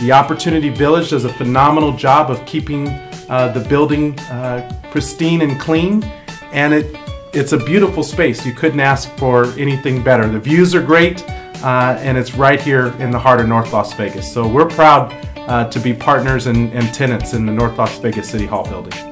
The Opportunity Village does a phenomenal job of keeping uh, the building uh, pristine and clean, and it it's a beautiful space. You couldn't ask for anything better. The views are great, uh, and it's right here in the heart of North Las Vegas. So we're proud uh, to be partners and, and tenants in the North Las Vegas City Hall building.